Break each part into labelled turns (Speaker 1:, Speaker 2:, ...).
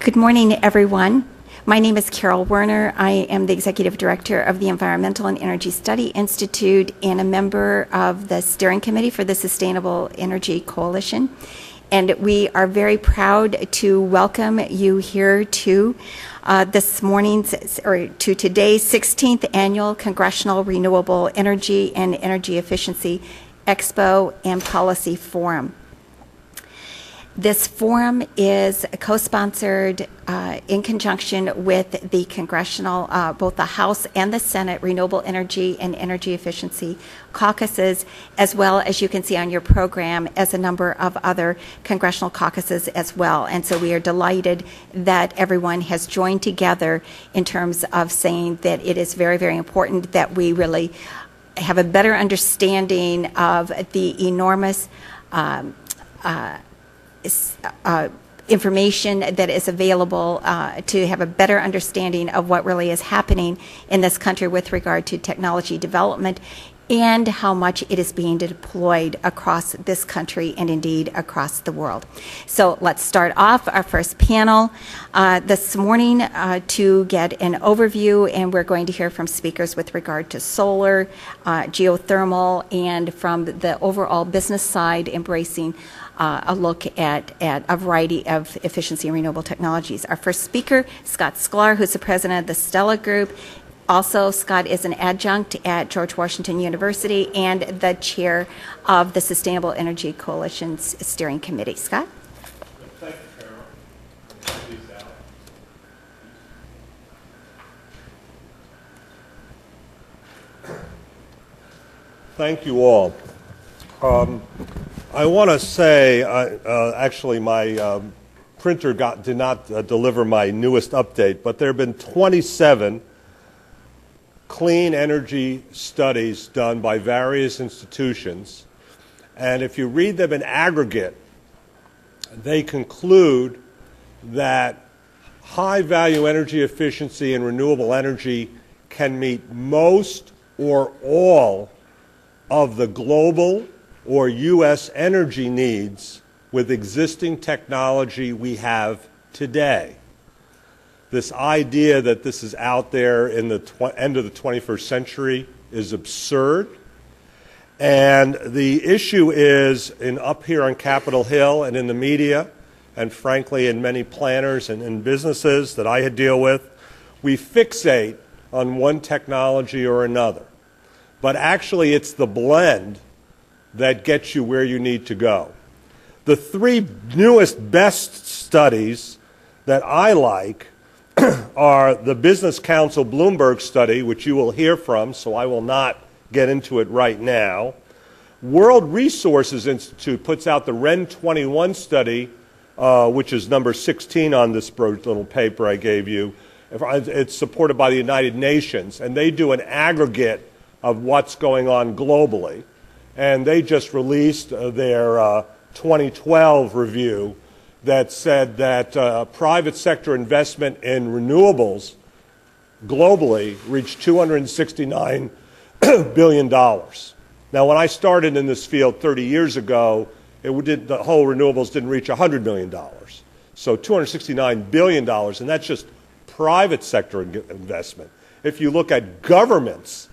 Speaker 1: Good morning, everyone. My name is Carol Werner. I am the Executive Director of the Environmental and Energy Study Institute and a member of the Steering Committee for the Sustainable Energy Coalition. And we are very proud to welcome you here to uh, this morning's, or to today's 16th Annual Congressional Renewable Energy and Energy Efficiency Expo and Policy Forum. This forum is co-sponsored uh, in conjunction with the congressional, uh, both the House and the Senate Renewable Energy and Energy Efficiency caucuses, as well as you can see on your program as a number of other congressional caucuses as well. And so we are delighted that everyone has joined together in terms of saying that it is very, very important that we really have a better understanding of the enormous um, uh, uh, information that is available uh, to have a better understanding of what really is happening in this country with regard to technology development and how much it is being deployed across this country and indeed across the world. So let's start off our first panel uh, this morning uh, to get an overview, and we're going to hear from speakers with regard to solar, uh, geothermal, and from the overall business side, embracing uh, a look at, at a variety of efficiency and renewable technologies. Our first speaker, Scott Sklar, who's the president of the Stella Group. Also, Scott is an adjunct at George Washington University and the chair of the Sustainable Energy Coalition's steering committee. Scott?
Speaker 2: Thank you. Thank you all. Um, I want to say, uh, uh, actually, my um, printer got, did not uh, deliver my newest update, but there have been 27 clean energy studies done by various institutions. And if you read them in aggregate, they conclude that high value energy efficiency and renewable energy can meet most or all of the global or U.S. energy needs with existing technology we have today. This idea that this is out there in the end of the 21st century is absurd. And the issue is in up here on Capitol Hill and in the media, and frankly in many planners and in businesses that I had deal with, we fixate on one technology or another. But actually, it's the blend that gets you where you need to go. The three newest best studies that I like are the Business Council Bloomberg study, which you will hear from, so I will not get into it right now. World Resources Institute puts out the REN 21 study, uh, which is number 16 on this little paper I gave you. It's supported by the United Nations, and they do an aggregate of what's going on globally and they just released uh, their uh, 2012 review that said that uh, private sector investment in renewables globally reached $269 billion. Now, when I started in this field 30 years ago, it did, the whole renewables didn't reach $100 million. So $269 billion, and that's just private sector investment. If you look at governments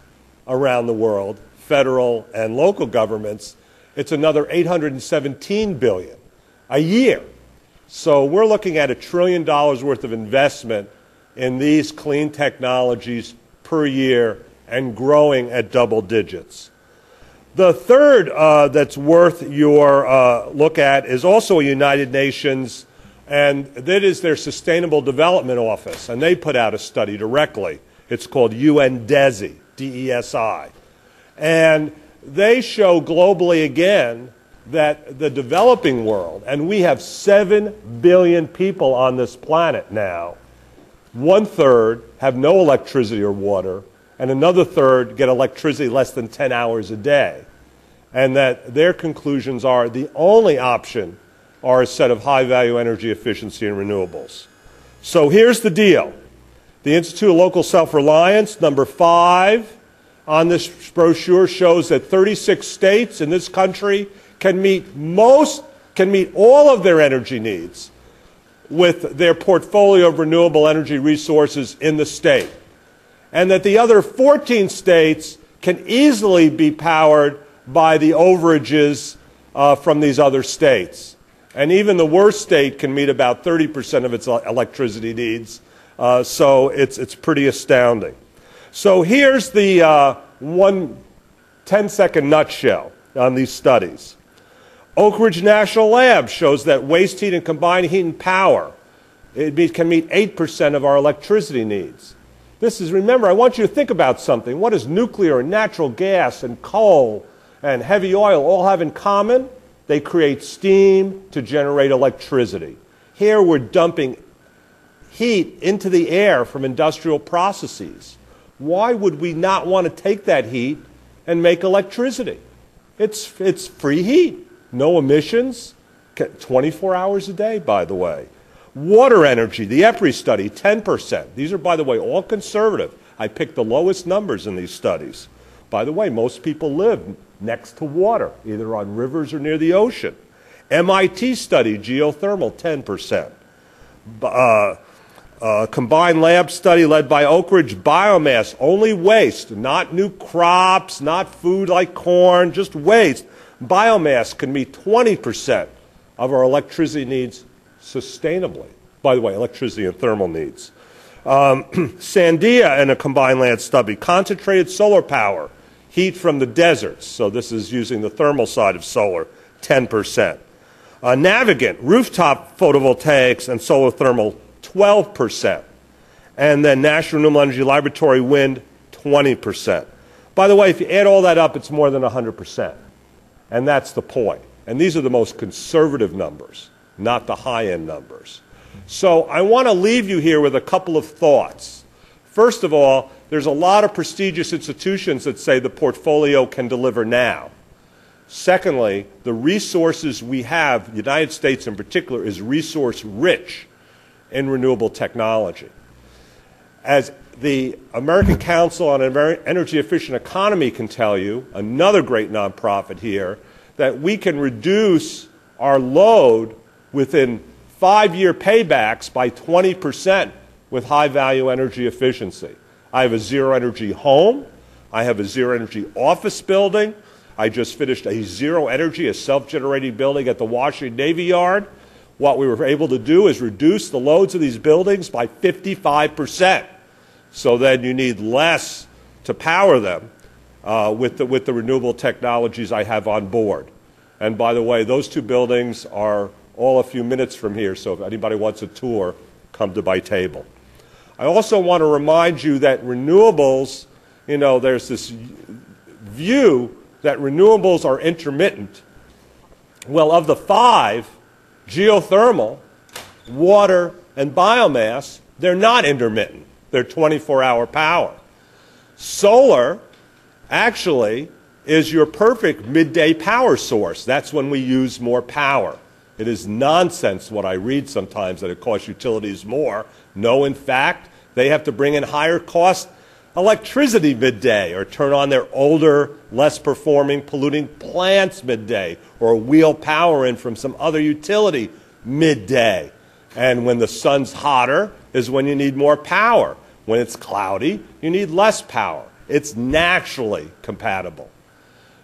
Speaker 2: around the world, federal and local governments, it's another 817 billion a year. So we're looking at a trillion dollars worth of investment in these clean technologies per year and growing at double digits. The third uh, that's worth your uh, look at is also a United Nations, and that is their Sustainable Development Office, and they put out a study directly. It's called UNDESI, D-E-S-I. And they show globally again that the developing world, and we have 7 billion people on this planet now, one third have no electricity or water, and another third get electricity less than 10 hours a day. And that their conclusions are the only option are a set of high value energy efficiency and renewables. So here's the deal the Institute of Local Self Reliance, number five, on this brochure shows that 36 states in this country can meet most, can meet all of their energy needs with their portfolio of renewable energy resources in the state. And that the other 14 states can easily be powered by the overages uh, from these other states. And even the worst state can meet about 30% of its electricity needs. Uh, so it's, it's pretty astounding. So here's the uh, one 10 second nutshell on these studies. Oak Ridge National Lab shows that waste heat and combined heat and power it can meet 8% of our electricity needs. This is, remember, I want you to think about something. What does nuclear and natural gas and coal and heavy oil all have in common? They create steam to generate electricity. Here we're dumping heat into the air from industrial processes. Why would we not want to take that heat and make electricity? It's, it's free heat, no emissions, 24 hours a day, by the way. Water energy, the EPRI study, 10%. These are, by the way, all conservative. I picked the lowest numbers in these studies. By the way, most people live next to water, either on rivers or near the ocean. MIT study, geothermal, 10%. Uh, uh, combined lab study led by Oak Ridge biomass, only waste, not new crops, not food like corn, just waste. Biomass can meet 20% of our electricity needs sustainably. By the way, electricity and thermal needs. Um, Sandia and a combined land study, concentrated solar power, heat from the deserts. So this is using the thermal side of solar, 10%. Uh, Navigant, rooftop photovoltaics and solar thermal, 12%. And then National Renewable Energy Laboratory wind, 20%. By the way, if you add all that up, it's more than 100%. And that's the point. And these are the most conservative numbers not the high end numbers. So I want to leave you here with a couple of thoughts. First of all, there's a lot of prestigious institutions that say the portfolio can deliver now. Secondly, the resources we have, the United States in particular, is resource rich in renewable technology. As the American Council on an Energy Efficient Economy can tell you, another great nonprofit here, that we can reduce our load within five year paybacks by 20% with high value energy efficiency. I have a zero energy home. I have a zero energy office building. I just finished a zero energy, a self generating building at the Washington Navy Yard. What we were able to do is reduce the loads of these buildings by 55%. So then you need less to power them uh, with, the, with the renewable technologies I have on board. And by the way, those two buildings are all a few minutes from here, so if anybody wants a tour, come to my table. I also want to remind you that renewables, you know, there's this view that renewables are intermittent. Well, of the five, geothermal, water, and biomass, they're not intermittent. They're 24 hour power. Solar actually is your perfect midday power source. That's when we use more power. It is nonsense what I read sometimes that it costs utilities more. No, in fact, they have to bring in higher cost electricity midday or turn on their older, less performing, polluting plants midday or wheel power in from some other utility midday. And when the sun's hotter is when you need more power. When it's cloudy, you need less power. It's naturally compatible.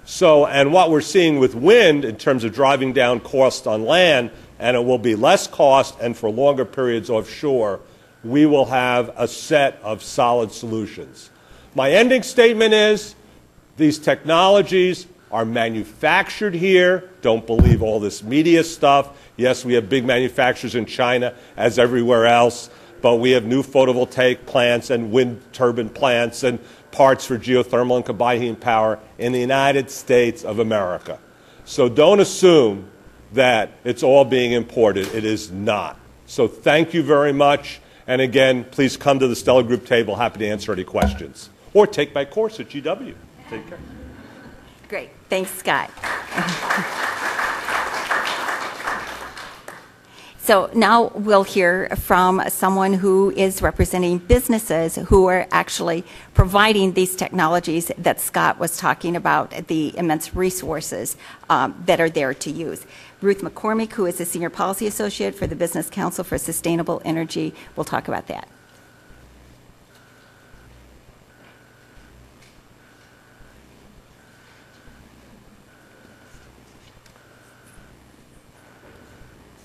Speaker 2: So, and what we're seeing with wind in terms of driving down cost on land, and it will be less cost and for longer periods offshore, we will have a set of solid solutions. My ending statement is these technologies are manufactured here. Don't believe all this media stuff. Yes, we have big manufacturers in China, as everywhere else, but we have new photovoltaic plants and wind turbine plants and parts for geothermal and combined heat and power in the United States of America. So don't assume that it's all being imported. It is not. So thank you very much. And again, please come to the Stella Group table. Happy to answer any questions. Or take my course at GW. Take care.
Speaker 1: Great. Thanks, Scott. So now we'll hear from someone who is representing businesses who are actually providing these technologies that Scott was talking about, the immense resources um, that are there to use. Ruth McCormick, who is a Senior Policy Associate for the Business Council for Sustainable Energy, will talk about that.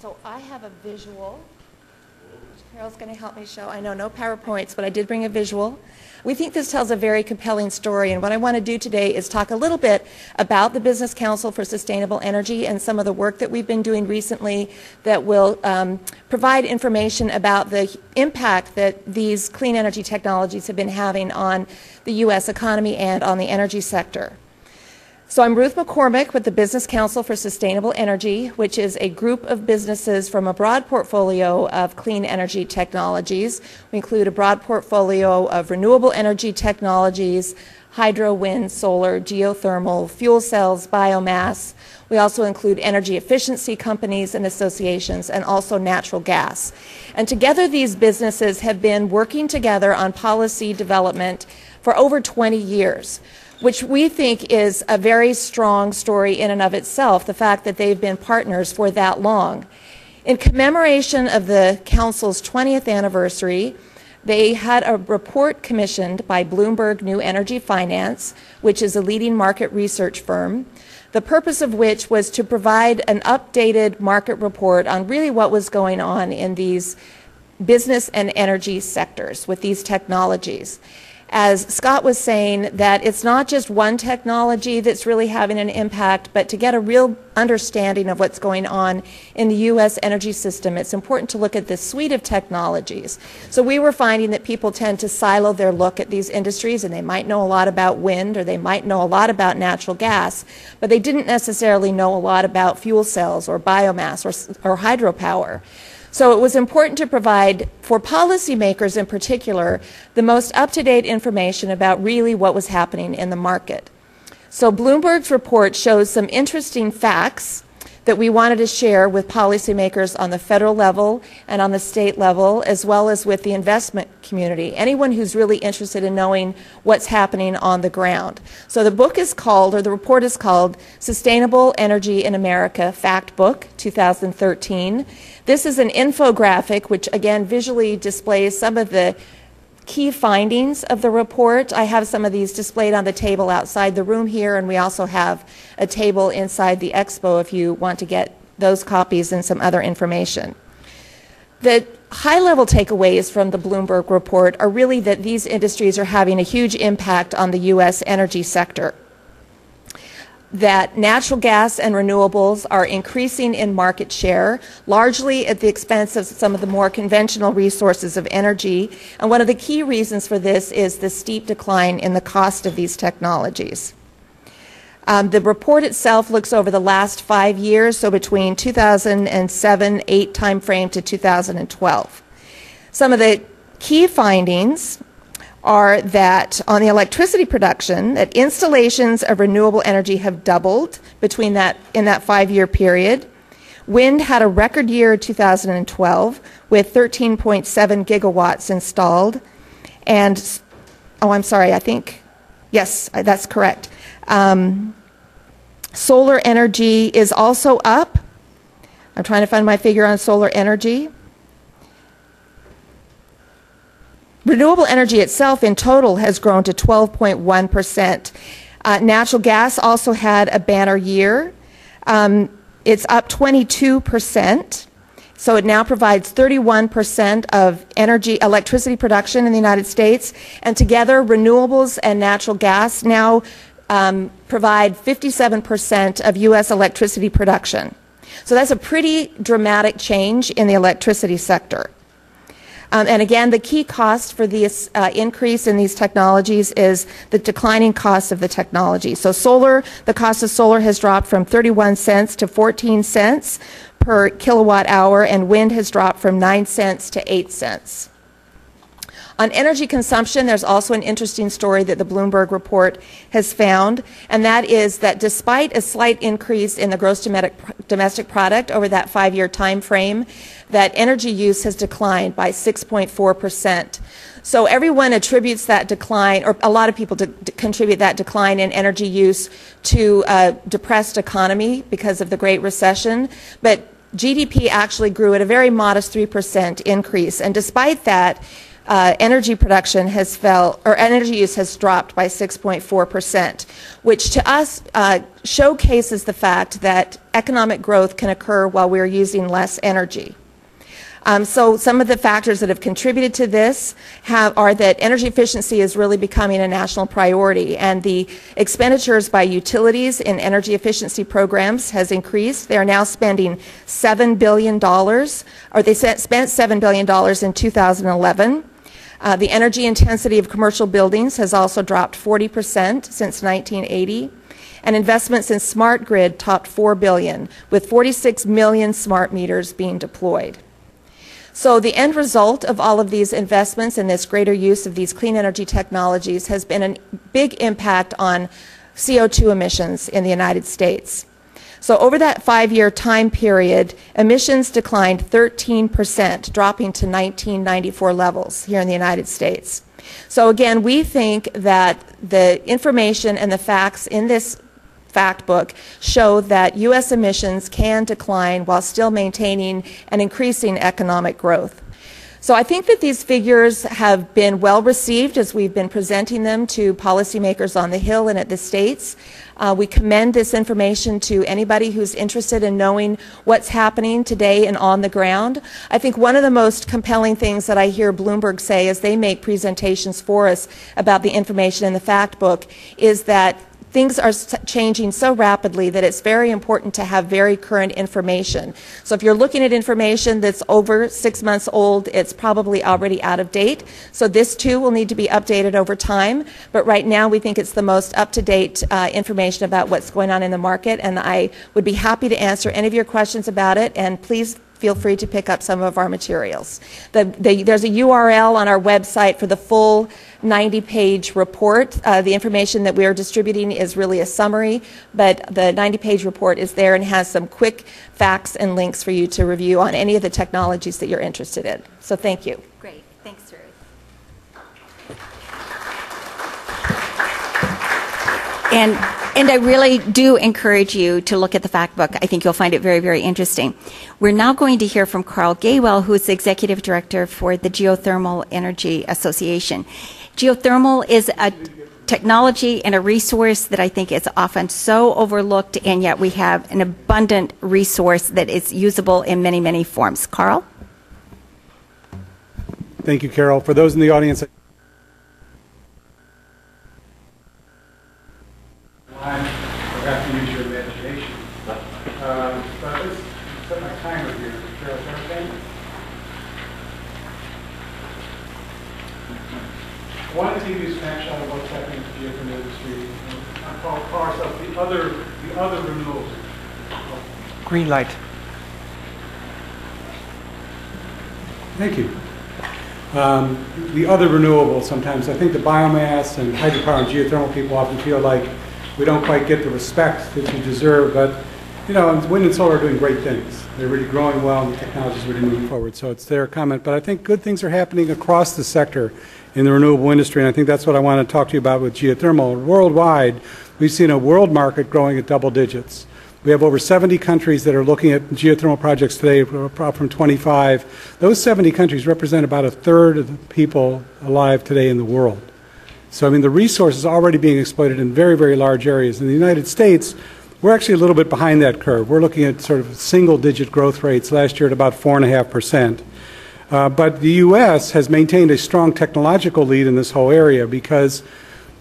Speaker 3: So I have a visual. Carol's going to help me show. I know no PowerPoints, but I did bring a visual. We think this tells a very compelling story, and what I want to do today is talk a little bit about the Business Council for Sustainable Energy and some of the work that we've been doing recently that will um, provide information about the impact that these clean energy technologies have been having on the U.S. economy and on the energy sector. So I'm Ruth McCormick with the Business Council for Sustainable Energy, which is a group of businesses from a broad portfolio of clean energy technologies. We include a broad portfolio of renewable energy technologies, hydro, wind, solar, geothermal, fuel cells, biomass. We also include energy efficiency companies and associations and also natural gas. And together these businesses have been working together on policy development for over 20 years which we think is a very strong story in and of itself, the fact that they've been partners for that long. In commemoration of the Council's 20th anniversary, they had a report commissioned by Bloomberg New Energy Finance, which is a leading market research firm, the purpose of which was to provide an updated market report on really what was going on in these business and energy sectors with these technologies as Scott was saying, that it's not just one technology that's really having an impact, but to get a real understanding of what's going on in the U.S. energy system, it's important to look at this suite of technologies. So we were finding that people tend to silo their look at these industries, and they might know a lot about wind or they might know a lot about natural gas, but they didn't necessarily know a lot about fuel cells or biomass or, or hydropower. So it was important to provide, for policymakers in particular, the most up-to-date information about really what was happening in the market. So Bloomberg's report shows some interesting facts that we wanted to share with policymakers on the federal level and on the state level, as well as with the investment community, anyone who's really interested in knowing what's happening on the ground. So the book is called, or the report is called, Sustainable Energy in America Fact Book 2013. This is an infographic which, again, visually displays some of the key findings of the report. I have some of these displayed on the table outside the room here, and we also have a table inside the expo if you want to get those copies and some other information. The high level takeaways from the Bloomberg report are really that these industries are having a huge impact on the U.S. energy sector that natural gas and renewables are increasing in market share, largely at the expense of some of the more conventional resources of energy. And one of the key reasons for this is the steep decline in the cost of these technologies. Um, the report itself looks over the last five years, so between 2007 8 timeframe to 2012. Some of the key findings are that on the electricity production, that installations of renewable energy have doubled between that in that five-year period. Wind had a record year in 2012 with 13.7 gigawatts installed, and oh, I'm sorry, I think yes, that's correct. Um, solar energy is also up. I'm trying to find my figure on solar energy. Renewable energy itself in total has grown to 12.1%. Uh, natural gas also had a banner year. Um, it's up 22%. So it now provides 31% of energy, electricity production in the United States. And together, renewables and natural gas now um, provide 57% of U.S. electricity production. So that's a pretty dramatic change in the electricity sector. Um, and again, the key cost for this uh, increase in these technologies is the declining cost of the technology. So solar, the cost of solar has dropped from 31 cents to 14 cents per kilowatt hour, and wind has dropped from 9 cents to 8 cents. On energy consumption, there's also an interesting story that the Bloomberg report has found, and that is that despite a slight increase in the gross domestic product over that five-year time frame, that energy use has declined by 6.4 percent. So everyone attributes that decline, or a lot of people contribute that decline in energy use to a depressed economy because of the Great Recession. But GDP actually grew at a very modest 3% increase. And despite that, uh, energy production has fell, or energy use has dropped by 6.4%, which to us uh, showcases the fact that economic growth can occur while we're using less energy. Um, so some of the factors that have contributed to this have, are that energy efficiency is really becoming a national priority, and the expenditures by utilities in energy efficiency programs has increased. They are now spending seven billion dollars, or they spent seven billion dollars in 2011. Uh, the energy intensity of commercial buildings has also dropped 40% since 1980 and investments in smart grid topped 4 billion with 46 million smart meters being deployed. So the end result of all of these investments and this greater use of these clean energy technologies has been a big impact on CO2 emissions in the United States. So over that five-year time period, emissions declined 13%, dropping to 1994 levels here in the United States. So again, we think that the information and the facts in this fact book show that U.S. emissions can decline while still maintaining and increasing economic growth. So I think that these figures have been well received as we've been presenting them to policymakers on the Hill and at the states. Uh, we commend this information to anybody who's interested in knowing what's happening today and on the ground. I think one of the most compelling things that I hear Bloomberg say as they make presentations for us about the information in the fact book is that things are changing so rapidly that it's very important to have very current information. So if you're looking at information that's over six months old, it's probably already out of date. So this too will need to be updated over time. But right now we think it's the most up-to-date uh, information about what's going on in the market. And I would be happy to answer any of your questions about it. And please feel free to pick up some of our materials. The, the, there's a URL on our website for the full 90-page report. Uh, the information that we are distributing is really a summary, but the 90-page report is there and has some quick facts and links for you to review on any of the technologies that you're interested in. So thank you.
Speaker 1: Great. Thanks, Ruth. And, and I really do encourage you to look at the fact book. I think you'll find it very, very interesting. We're now going to hear from Karl Gawell, who is the Executive Director for the Geothermal Energy Association. Geothermal is a technology and a resource that I think is often so overlooked, and yet we have an abundant resource that is usable in many, many forms. Karl?
Speaker 4: Thank you, Carol. For those in the audience, time, you'll have to use your imagination. Um, but let's set my timer here. Carol, everything? I wanted to give you a snapshot of what's happening in the geothermal industry. I call, call ourselves the other, the other renewables.
Speaker 5: Green light.
Speaker 4: Thank you. Um, the other renewables, sometimes I think the biomass and hydropower and geothermal people often feel like we don't quite get the respect that you deserve, but you know, wind and solar are doing great things. They're really growing well, and the technology is really moving forward. So it's their comment. But I think good things are happening across the sector in the renewable industry, and I think that's what I want to talk to you about with geothermal. Worldwide, we've seen a world market growing at double digits. We have over 70 countries that are looking at geothermal projects today, from 25. Those 70 countries represent about a third of the people alive today in the world. So, I mean, the resource is already being exploited in very, very large areas. In the United States, we're actually a little bit behind that curve. We're looking at sort of single digit growth rates last year at about 4.5%. Uh, but the U.S. has maintained a strong technological lead in this whole area because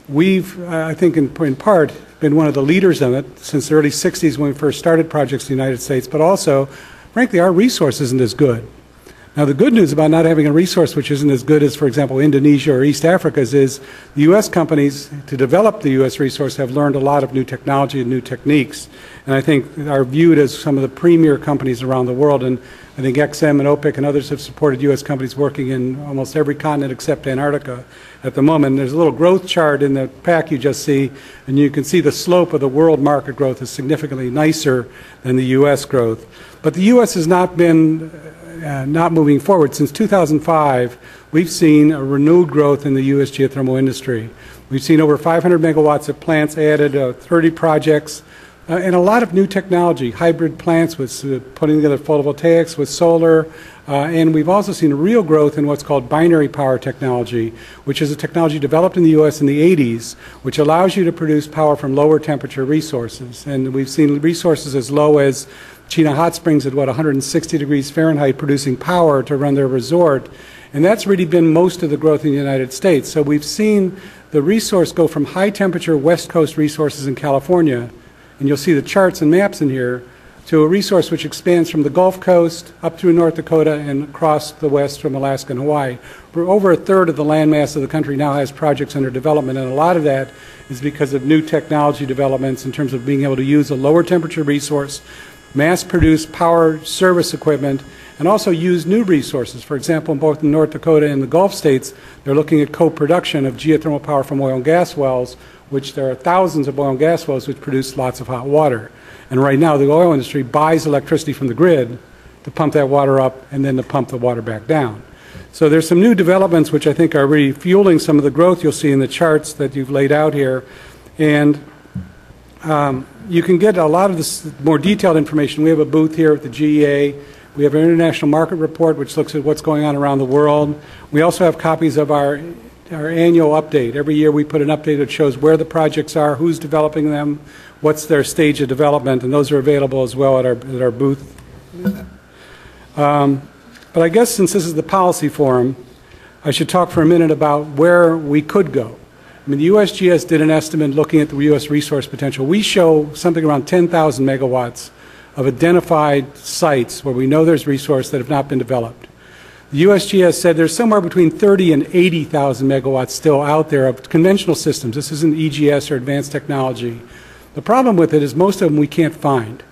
Speaker 4: we've, I think, in, in part, been one of the leaders in it since the early 60s when we first started projects in the United States, but also, frankly, our resource isn't as good. Now, the good news about not having a resource which isn't as good as, for example, Indonesia or East Africa's is the U.S. companies, to develop the U.S. resource, have learned a lot of new technology and new techniques. And I think are viewed as some of the premier companies around the world. And I think Ex-Im and OPIC and others have supported U.S. companies working in almost every continent except Antarctica at the moment. There's a little growth chart in the pack you just see, and you can see the slope of the world market growth is significantly nicer than the U.S. growth. But the U.S. has not been uh, not moving forward. Since 2005, we've seen a renewed growth in the U.S. geothermal industry. We've seen over 500 megawatts of plants added, uh, 30 projects, uh, and a lot of new technology, hybrid plants with uh, putting together photovoltaics with solar, uh, and we've also seen a real growth in what's called binary power technology, which is a technology developed in the U.S. in the 80s, which allows you to produce power from lower temperature resources. And we've seen resources as low as Chena Hot Springs at what 160 degrees Fahrenheit producing power to run their resort. And that's really been most of the growth in the United States. So we've seen the resource go from high temperature West Coast resources in California, and you'll see the charts and maps in here, to a resource which expands from the Gulf Coast up through North Dakota and across the west from Alaska and Hawaii. Over a third of the landmass of the country now has projects under development, and a lot of that is because of new technology developments in terms of being able to use a lower temperature resource mass produce power service equipment, and also use new resources. For example, in both North Dakota and the Gulf states, they're looking at co-production of geothermal power from oil and gas wells, which there are thousands of oil and gas wells which produce lots of hot water. And right now, the oil industry buys electricity from the grid to pump that water up and then to pump the water back down. So there's some new developments which I think are really fueling some of the growth you'll see in the charts that you've laid out here. And um, you can get a lot of this more detailed information. We have a booth here at the GEA. We have an international market report which looks at what's going on around the world. We also have copies of our, our annual update. Every year we put an update that shows where the projects are, who's developing them, what's their stage of development, and those are available as well at our, at our booth. Um, but I guess since this is the policy forum, I should talk for a minute about where we could go. I mean, the USGS did an estimate looking at the U.S. resource potential. We show something around 10,000 megawatts of identified sites where we know there's resource that have not been developed. The USGS said there's somewhere between 30 and 80,000 megawatts still out there of conventional systems. This isn't EGS or advanced technology. The problem with it is most of them we can't find.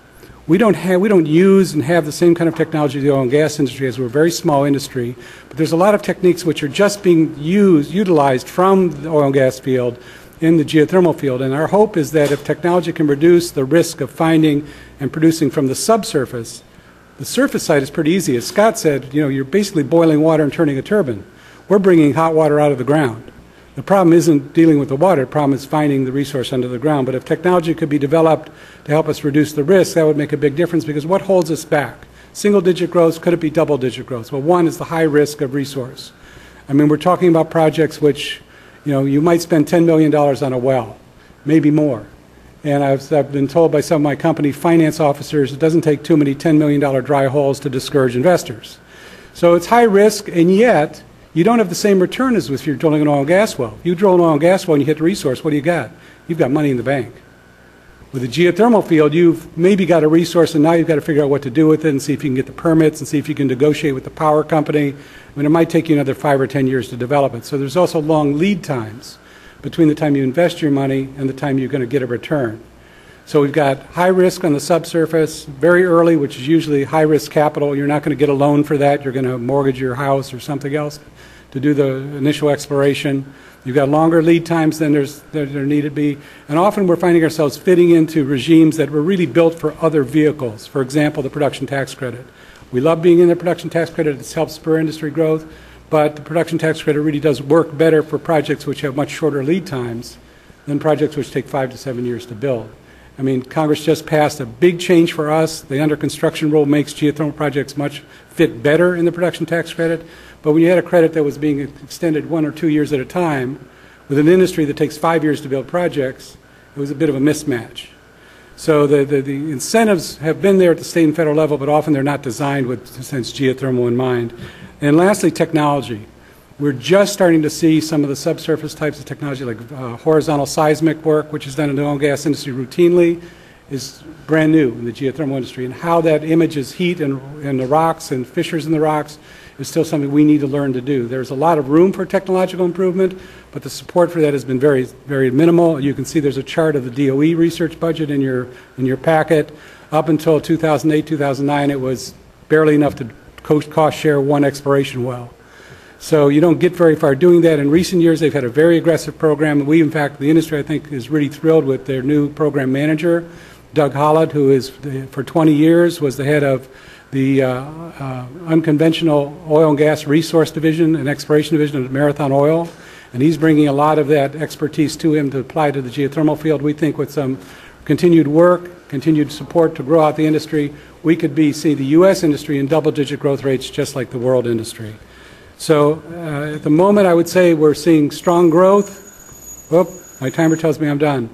Speaker 4: We don't, have, we don't use and have the same kind of technology the oil and gas industry as we're a very small industry, but there's a lot of techniques which are just being used, utilized from the oil and gas field in the geothermal field. And our hope is that if technology can reduce the risk of finding and producing from the subsurface, the surface side is pretty easy. As Scott said, you know, you're basically boiling water and turning a turbine. We're bringing hot water out of the ground. The problem isn't dealing with the water, the problem is finding the resource under the ground. But if technology could be developed to help us reduce the risk, that would make a big difference because what holds us back? Single digit growth, could it be double digit growth? Well, one is the high risk of resource. I mean, we're talking about projects which, you know, you might spend $10 million on a well, maybe more. And I've, I've, been told by some of my company finance officers it doesn't take too many $10 million dry holes to discourage investors. So it's high risk, and yet you don't have the same return as if you're drilling an oil and gas well. You drill an oil and gas well and you hit the resource, what do you got? You've got money in the bank. With a geothermal field, you've maybe got a resource and now you've got to figure out what to do with it and see if you can get the permits and see if you can negotiate with the power company. I mean, it might take you another five or ten years to develop it. So there's also long lead times between the time you invest your money and the time you're going to get a return. So we've got high risk on the subsurface, very early, which is usually high risk capital. You're not going to get a loan for that. You're going to mortgage your house or something else to do the initial exploration. You've got longer lead times than there's, there, there need to be. And often we're finding ourselves fitting into regimes that were really built for other vehicles. For example, the production tax credit. We love being in the production tax credit. It's helped spur industry growth. But the production tax credit really does work better for projects which have much shorter lead times than projects which take five to seven years to build. I mean, Congress just passed a big change for us. The under construction rule makes geothermal projects much fit better in the production tax credit. But when you had a credit that was being extended one or two years at a time, with an industry that takes five years to build projects, it was a bit of a mismatch. So the, the, the, incentives have been there at the state and federal level, but often they're not designed with since geothermal in mind. And lastly, technology. We're just starting to see some of the subsurface types of technology, like uh, horizontal seismic work, which is done in the oil and gas industry routinely, is brand new in the geothermal industry. And how that images heat in, in the rocks and fissures in the rocks is still something we need to learn to do. There's a lot of room for technological improvement, but the support for that has been very, very minimal. You can see there's a chart of the DOE research budget in your, in your packet. Up until 2008, 2009, it was barely enough to cost share one exploration well. So you don't get very far doing that. In recent years, they've had a very aggressive program. We, in fact, the industry, I think, is really thrilled with their new program manager, Doug Hollett, who is, for 20 years, was the head of the uh, uh, unconventional oil and gas resource division and exploration division at Marathon Oil. And he's bringing a lot of that expertise to him to apply to the geothermal field. We think with some continued work, continued support to grow out the industry, we could be see the U.S. industry in double-digit growth rates just like the world industry. So uh, at the moment, I would say we're seeing strong growth. Whoop, my timer tells me I'm done.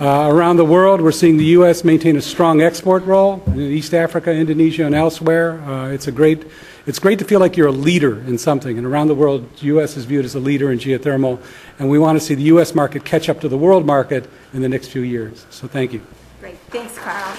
Speaker 4: Uh, around the world, we're seeing the U.S. maintain a strong export role in East Africa, Indonesia, and elsewhere. Uh, it's a great, it's great to feel like you're a leader in something. And around the world, the U.S. is viewed as a leader in geothermal, and we want to see the U.S. market catch up to the world market in the next few years. So thank you.
Speaker 1: Great. Thanks, Karl.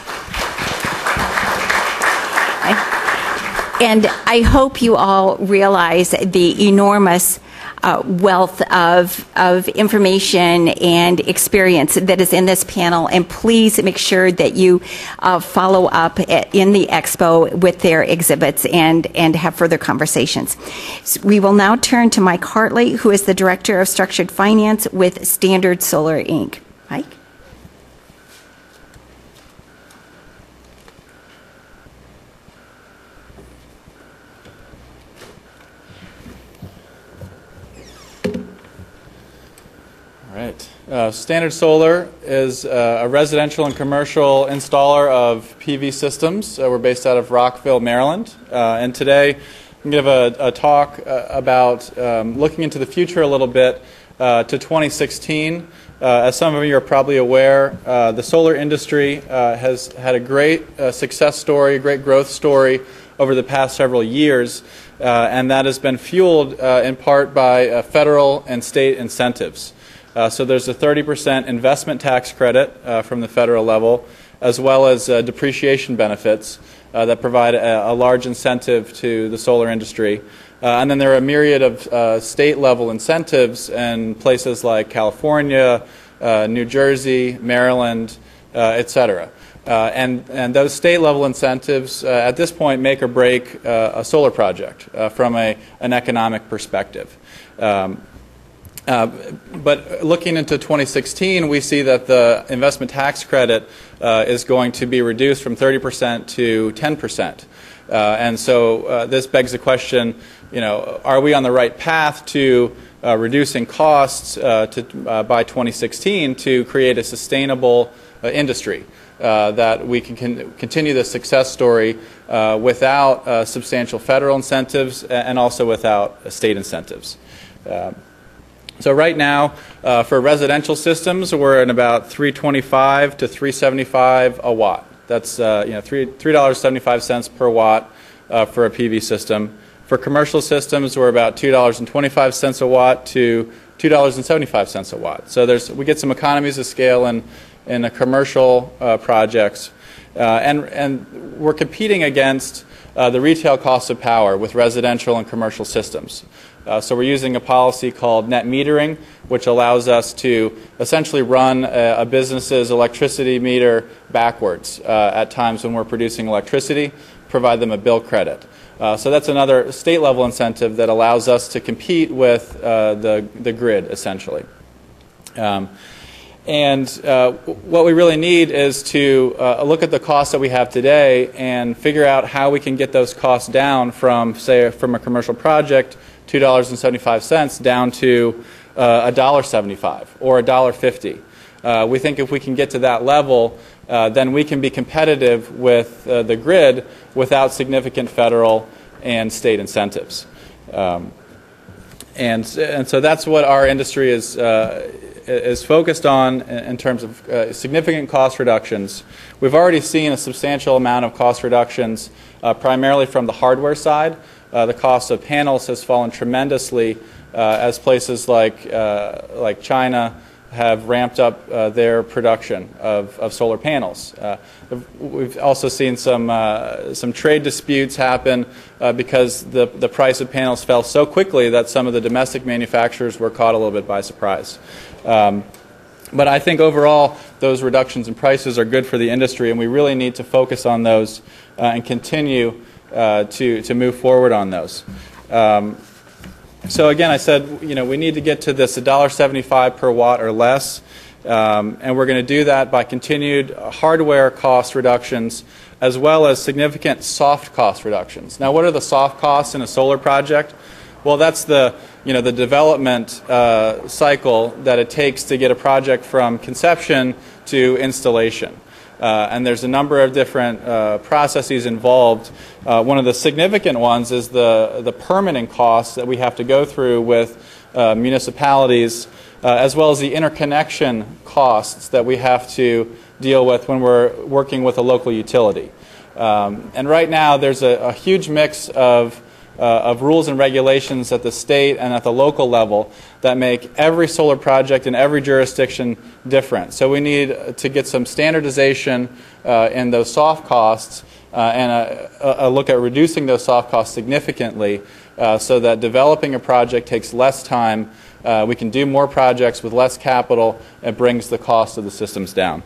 Speaker 1: And I hope you all realize the enormous uh, wealth of, of information and experience that is in this panel. And please make sure that you uh, follow up at, in the expo with their exhibits and, and have further conversations. So we will now turn to Mike Hartley, who is the Director of Structured Finance with Standard Solar Inc. Mike?
Speaker 6: All right. Uh, Standard Solar is uh, a residential and commercial installer of PV systems. Uh, we're based out of Rockville, Maryland. Uh, and today I'm going to give a, a talk uh, about um, looking into the future a little bit to 2016. as some of you are probably aware, the solar industry has had a great success story, a great growth story over the past several years. and that has been fueled in part by federal and state incentives. Uh, so there's a 30% investment tax credit uh, from the federal level, as well as uh, depreciation benefits uh, that provide a, a, large incentive to the solar industry. Uh, and then there are a myriad of uh, state level incentives in places like California, New Jersey, Maryland, et cetera. and, and those state level incentives at this point make or break a solar project from a, an economic perspective. Um, uh, but looking into 2016, we see that the investment tax credit uh, is going to be reduced from 30% to 10%. Uh, and so uh, this begs the question, you know, are we on the right path to uh, reducing costs to, by 2016 to create a sustainable industry? that we can con- continue the success story without substantial federal incentives and also without state incentives. So right now, uh, for residential systems, we're at about 325 to 375 a watt. That's uh, you know three three dollars seventy five cents per watt uh, for a PV system. For commercial systems, we're about two dollars and twenty five cents a watt to two dollars and seventy five cents a watt. So there's we get some economies of scale in in the commercial uh, projects, uh, and and we're competing against uh, the retail cost of power with residential and commercial systems. Uh, so we're using a policy called net metering, which allows us to essentially run a, a business's electricity meter backwards uh, at times when we're producing electricity, provide them a bill credit. Uh, so that's another state level incentive that allows us to compete with uh, the, the grid, essentially. Um, and uh, what we really need is to uh, look at the costs that we have today and figure out how we can get those costs down from, say, from a commercial project $2.75 down to uh, $1.75 or $1.50. Uh, we think if we can get to that level, uh, then we can be competitive with uh, the grid without significant federal and state incentives. Um, and, and so that's what our industry is, uh, is focused on in terms of uh, significant cost reductions. We've already seen a substantial amount of cost reductions, uh, primarily from the hardware side. Uh, the cost of panels has fallen tremendously uh, as places like, uh, like China have ramped up uh, their production of, of solar panels. Uh, we've also seen some, uh, some trade disputes happen uh, because the, the price of panels fell so quickly that some of the domestic manufacturers were caught a little bit by surprise. Um, but I think overall, those reductions in prices are good for the industry, and we really need to focus on those and continue uh, to, to move forward on those. Um, so again, I said, you know, we need to get to this $1.75 per watt or less, um, and we're going to do that by continued hardware cost reductions as well as significant soft cost reductions. Now, what are the soft costs in a solar project? Well, that's the you know the development uh, cycle that it takes to get a project from conception to installation. Uh, and there's a number of different uh, processes involved. Uh, one of the significant ones is the, the permitting costs that we have to go through with uh, municipalities, uh, as well as the interconnection costs that we have to deal with when we're working with a local utility. Um, and right now, there's a, a huge mix of of rules and regulations at the state and at the local level that make every solar project in every jurisdiction different. So we need to get some standardization uh, in those soft costs uh, and a, a, look at reducing those soft costs significantly uh, so that developing a project takes less time. Uh, we can do more projects with less capital. It brings the cost of the systems down.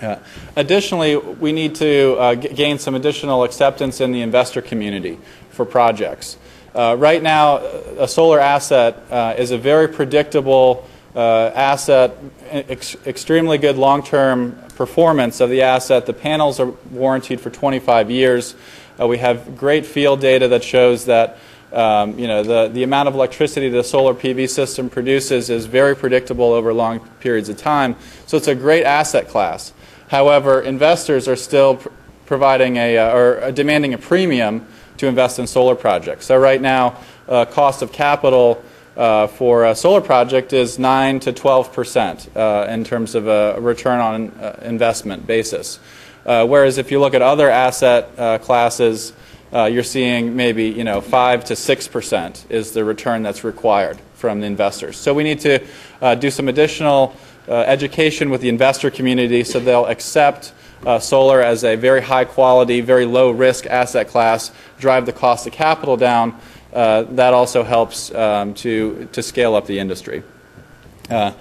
Speaker 6: Uh, additionally, we need to uh, gain some additional acceptance in the investor community for projects. Uh, right now, a solar asset uh, is a very predictable uh, asset, ex- extremely good long term performance of the asset. The panels are warranted for 25 years. Uh, we have great field data that shows that. Um, you know, the, the amount of electricity the solar PV system produces is very predictable over long periods of time. So it's a great asset class. However, investors are still pr- providing a, uh, or demanding a premium to invest in solar projects. So right now, uh, cost of capital uh, for a solar project is 9 to 12 percent uh, in terms of a return on uh, investment basis. Uh, whereas if you look at other asset uh, classes, you're seeing maybe you know 5 to 6 percent is the return that's required from the investors. So we need to do some additional education with the investor community so they'll accept uh, solar as a very high quality, very low risk asset class, drive the cost of capital down. Uh, that also helps um, to, to scale up the industry. Uh,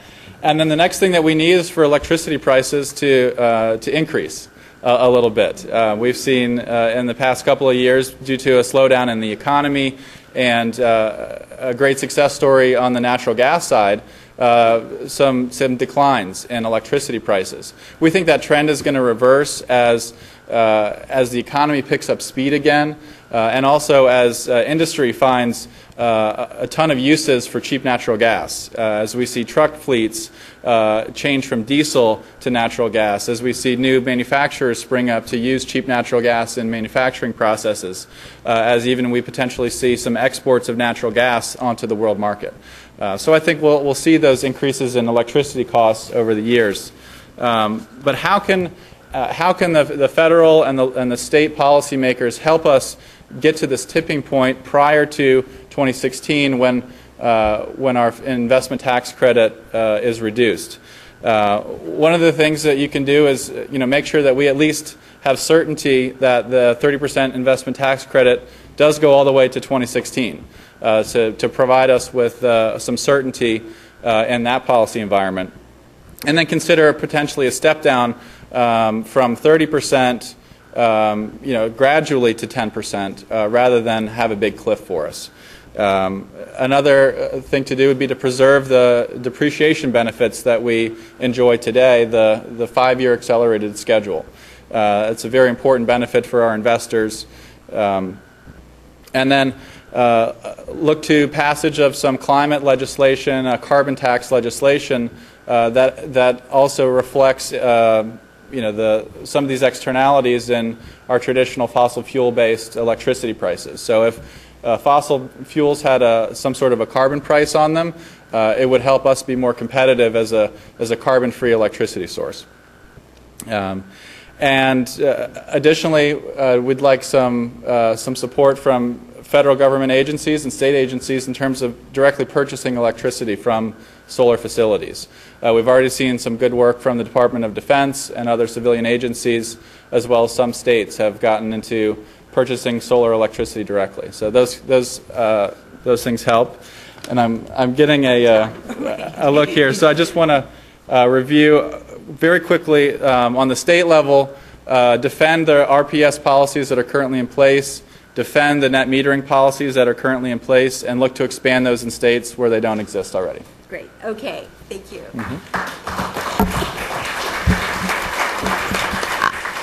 Speaker 6: and then the next thing that we need is for electricity prices to, uh, to increase a little bit. Uh, we've seen uh, in the past couple of years, due to a slowdown in the economy and a great success story on the natural gas side, uh, some, some declines in electricity prices. We think that trend is going to reverse as, uh, as the economy picks up speed again, uh, and also as uh, industry finds uh, a ton of uses for cheap natural gas. as we see truck fleets change from diesel to natural gas, as we see new manufacturers spring up to use cheap natural gas in manufacturing processes, as even we potentially see some exports of natural gas onto the world market. Uh, so I think we'll, we'll see those increases in electricity costs over the years. Um, but how can, uh, how can the, the federal and the, and the state policymakers help us get to this tipping point prior to 2016 when, uh, when our investment tax credit uh, is reduced? Uh, one of the things that you can do is you know, make sure that we at least have certainty that the 30% investment tax credit does go all the way to 2016 uh, to, to provide us with uh, some certainty in that policy environment. And then consider potentially a step down um, from 30%. Um, you know, gradually to 10%, uh, rather than have a big cliff for us. Um, another uh, thing to do would be to preserve the depreciation benefits that we enjoy today, the, the five year accelerated schedule. Uh, it's a very important benefit for our investors. Um, and then uh, look to passage of some climate legislation, uh, carbon tax legislation uh, that that also reflects uh, you know the some of these externalities in our traditional fossil fuel based electricity prices. So if uh, fossil fuels had a, some sort of a carbon price on them, uh, it would help us be more competitive as a as a carbon free electricity source. Um, and additionally, we'd like some some support from federal government agencies and state agencies in terms of directly purchasing electricity from solar facilities. Uh, we've already seen some good work from the Department of Defense and other civilian agencies, as well as some states have gotten into purchasing solar electricity directly. So those, those, uh, those things help. And I'm, I'm getting a, uh, a look here. So I just want to uh, review very quickly um, on the state level, uh, defend the RPS policies that are currently in place, defend the net metering policies that are currently in place, and look to expand those in states where they don't exist already.
Speaker 1: Great, okay, thank you. Mm-hmm.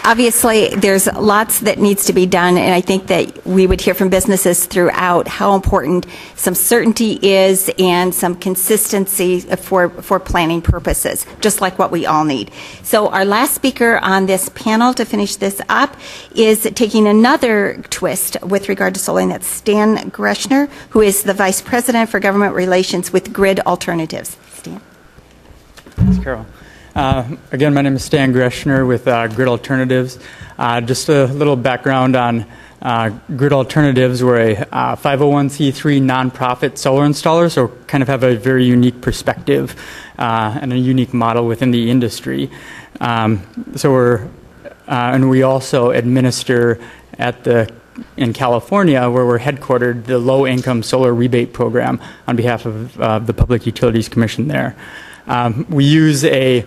Speaker 1: Obviously, there's lots that needs to be done, and I think that we would hear from businesses throughout how important some certainty is and some consistency for, for planning purposes, just like what we all need. So our last speaker on this panel to finish this up is taking another twist with regard to solar, and that's Stan Greschner, who is the Vice President for Government Relations with Grid Alternatives. Stan?
Speaker 7: Thanks, Carol. Uh, again, my name is Stan Greschner with uh, Grid Alternatives. Uh, just a little background on uh, Grid Alternatives. We're a 501c3 nonprofit solar installer, so kind of have a very unique perspective uh, and a unique model within the industry. Um, so we're, uh, and we also administer at the in California, where we're headquartered, the low income solar rebate program on behalf of the Public Utilities Commission there. Um, we use a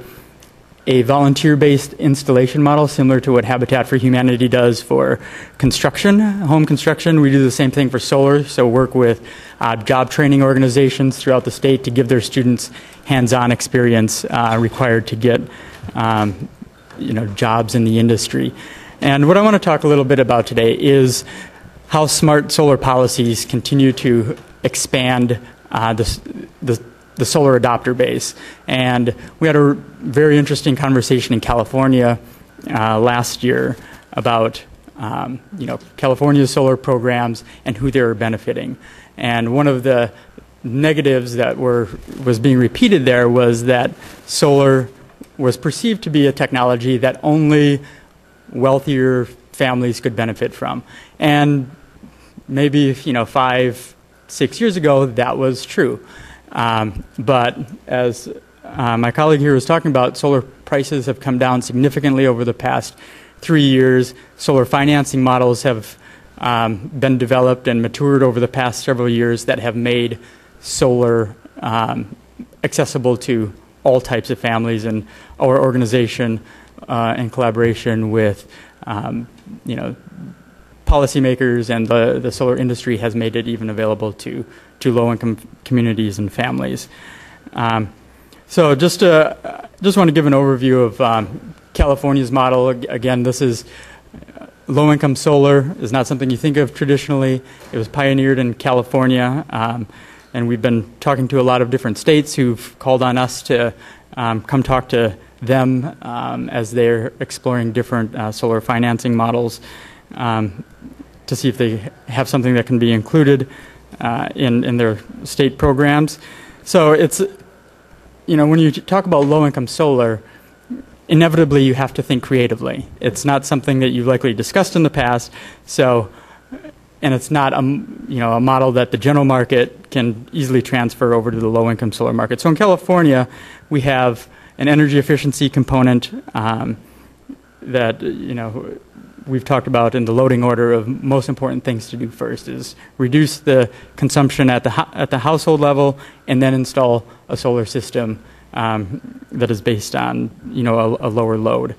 Speaker 7: a volunteer based installation model similar to what Habitat for Humanity does for construction, home construction. We do the same thing for solar, so work with uh, job training organizations throughout the state to give their students hands on experience uh, required to get um, you know, jobs in the industry. And what I want to talk a little bit about today is how smart solar policies continue to expand uh, the, the the solar adopter base. And we had a very interesting conversation in California uh, last year about um, you know California's solar programs and who they were benefiting. And one of the negatives that were was being repeated there was that solar was perceived to be a technology that only wealthier families could benefit from. And maybe you know five, six years ago that was true. Um, but as uh, my colleague here was talking about, solar prices have come down significantly over the past three years. Solar financing models have um, been developed and matured over the past several years that have made solar um, accessible to all types of families. And our organization, uh, in collaboration with, um, you know, policymakers and the, the solar industry, has made it even available to to low-income communities and families. Um, so just uh, just want to give an overview of um, California's model. Again, this is uh, low-income solar is not something you think of traditionally. It was pioneered in California, um, and we've been talking to a lot of different states who've called on us to um, come talk to them um, as they're exploring different uh, solar financing models um, to see if they have something that can be included uh, in, in their state programs. So it's, you know, when you talk about low income solar, inevitably you have to think creatively. It's not something that you've likely discussed in the past. So, and it's not a, you know, a model that the general market can easily transfer over to the low income solar market. So in California, we have an energy efficiency component um, that, you know, we've talked about in the loading order of most important things to do first is reduce the consumption at the, at the household level and then install a solar system um, that is based on you know a, a lower load.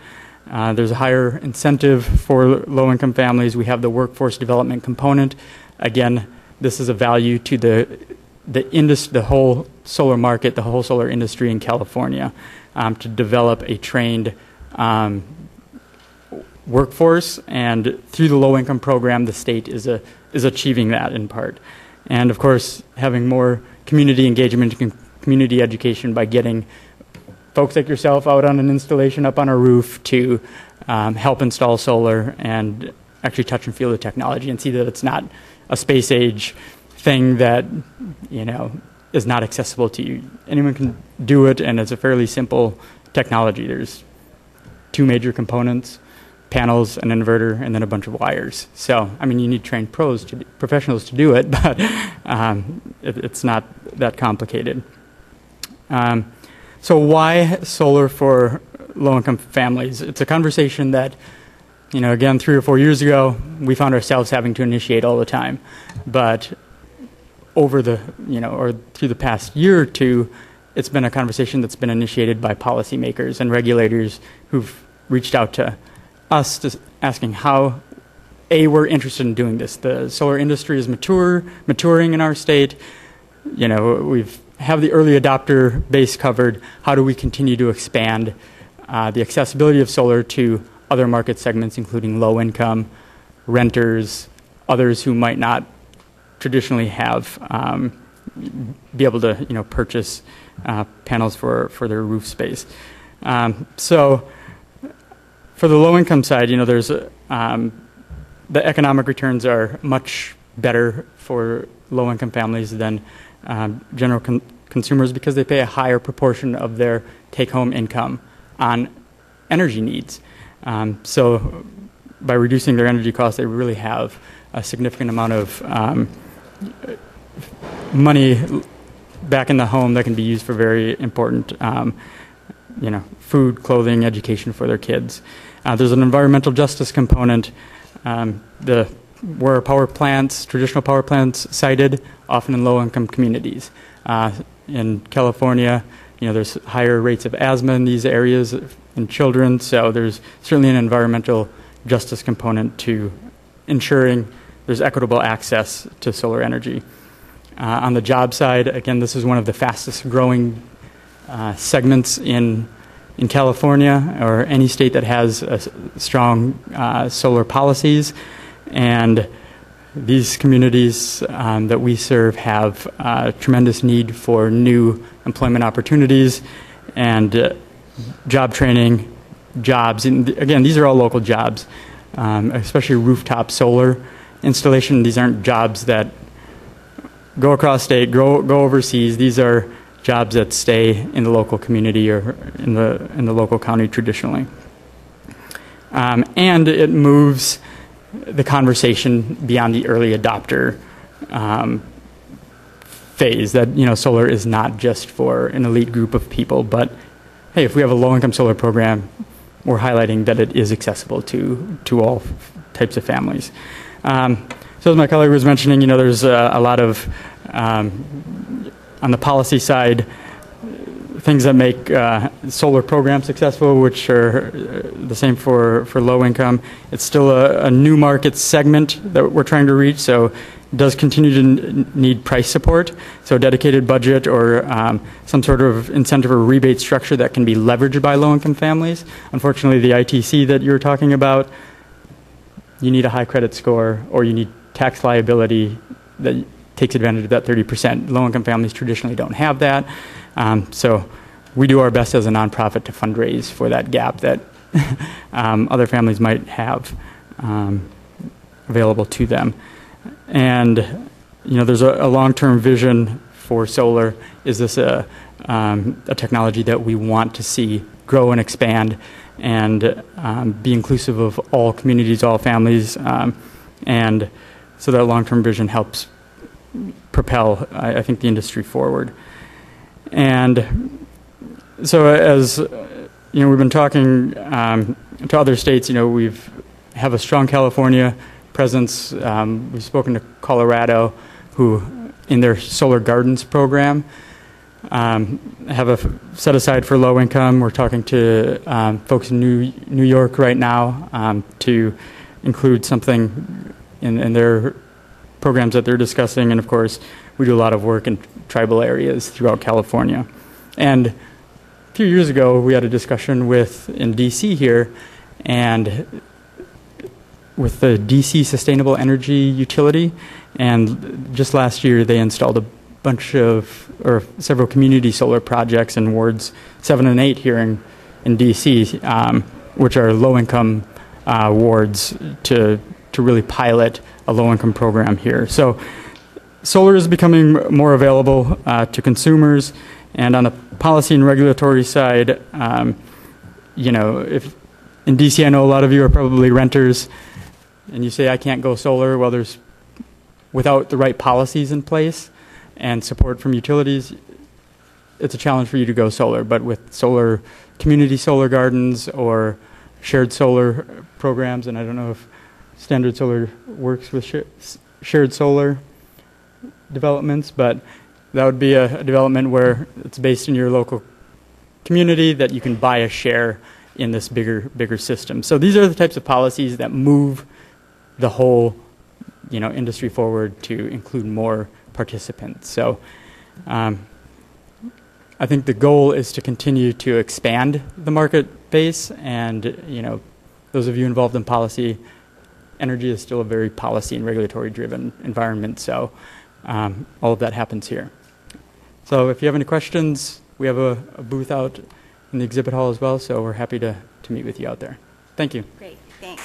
Speaker 7: Uh, there's a higher incentive for low-income families. We have the workforce development component. Again, this is a value to the the, indus- the whole solar market, the whole solar industry in California, um, to develop a trained um, workforce, and through the low income program, the state is, a, is achieving that in part. And of course, having more community engagement and community education by getting folks like yourself out on an installation up on a roof to um, help install solar and actually touch and feel the technology and see that it's not a space age thing that you know is not accessible to you. Anyone can do it, and it's a fairly simple technology. There's two major components panels, an inverter, and then a bunch of wires. So, I mean, you need trained pros, to, professionals to do it, but um, it, it's not that complicated. Um, so, why solar for low-income families? It's a conversation that, you know, again, three or four years ago, we found ourselves having to initiate all the time, but over the, you know, or through the past year or two, it's been a conversation that's been initiated by policymakers and regulators who've reached out to us asking how a we're interested in doing this. The solar industry is mature, maturing in our state. You know, we've have the early adopter base covered. How do we continue to expand uh, the accessibility of solar to other market segments, including low income, renters, others who might not traditionally have um, be able to you know purchase uh, panels for for their roof space. Um, so for the low income side, you know, there's um, the economic returns are much better for low income families than um, general con- consumers because they pay a higher proportion of their take home income on energy needs. Um, so by reducing their energy costs, they really have a significant amount of um, money back in the home that can be used for very important, um, you know, food, clothing, education for their kids. Uh, there's an environmental justice component. Um, the where power plants, traditional power plants, sited often in low-income communities. Uh, in California, you know, there's higher rates of asthma in these areas in children, so there's certainly an environmental justice component to ensuring there's equitable access to solar energy. Uh, on the job side, again, this is one of the fastest growing uh, segments in in California or any state that has strong uh, solar policies. And these communities um, that we serve have uh, tremendous need for new employment opportunities and uh, job training, jobs. And again, these are all local jobs, um, especially rooftop solar installation. These aren't jobs that go across state, go, go overseas. These are jobs that stay in the local community or in the, in the local county traditionally. Um, and it moves the conversation beyond the early adopter um, phase that you know solar is not just for an elite group of people but hey if we have a low income solar program we're highlighting that it is accessible to to all types of families um, so as my colleague was mentioning you know there's a, a lot of um, on the policy side, things that make uh, solar programs successful, which are uh, the same for, for low income. It's still a, a, new market segment that we're trying to reach, so does continue to need price support. So, a dedicated budget or um, some sort of incentive or rebate structure that can be leveraged by low income families. Unfortunately, the ITC that you're talking about, you need a high credit score or you need tax liability that takes advantage of that 30%. Low income families traditionally don't have that. Um, so we do our best as a nonprofit to fundraise for that gap that um, other families might have um, available to them. And, you know, there's a, a long term vision for solar. Is this a, um, a technology that we want to see grow and expand and um, be inclusive of all communities, all families? Um, and so that long term vision helps propel, I, I think, the industry forward. And so, as you know, we've been talking um, to other states. You know, we've have a strong California presence. Um, we've spoken to Colorado, who in their solar gardens program um, have a f- set aside for low income. We're talking to um, folks in New New York right now um, to include something in, in their programs that they're discussing. And of course, we do a lot of work in tribal areas throughout California. And a few years ago, we had a discussion with in DC here, and with the DC Sustainable Energy Utility. And just last year, they installed a bunch of, or several community solar projects in wards seven and eight here in, in DC, um, which are low income uh, wards to, to really pilot a low income program here. So solar is becoming more available uh, to consumers, and on the policy and regulatory side, um, you know, if in DC, I know a lot of you are probably renters, and you say, I can't go solar. Well, there's, without the right policies in place and support from utilities, it's a challenge for you to go solar. But with solar, community solar gardens or shared solar programs, and I don't know if Standard Solar works with sh- shared solar developments, but that would be a, a development where it's based in your local community that you can buy a share in this bigger bigger system. So these are the types of policies that move the whole you know industry forward to include more participants. So um, I think the goal is to continue to expand the market base, and you know those of you involved in policy, energy is still a very policy and regulatory driven environment. So um, all of that happens here. So if you have any questions, we have a, a booth out in the exhibit hall as well, so we're happy to, to meet with you out there. Thank you.
Speaker 1: Great, thanks.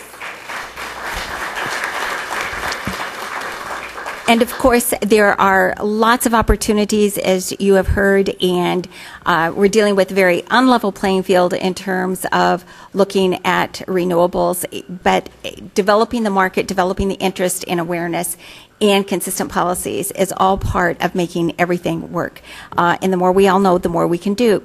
Speaker 1: And of course, there are lots of opportunities, as you have heard, and uh, we're dealing with a very unlevel playing field in terms of looking at renewables, but developing the market, developing the interest and awareness, and consistent policies is all part of making everything work. Uh, and the more we all know, the more we can do.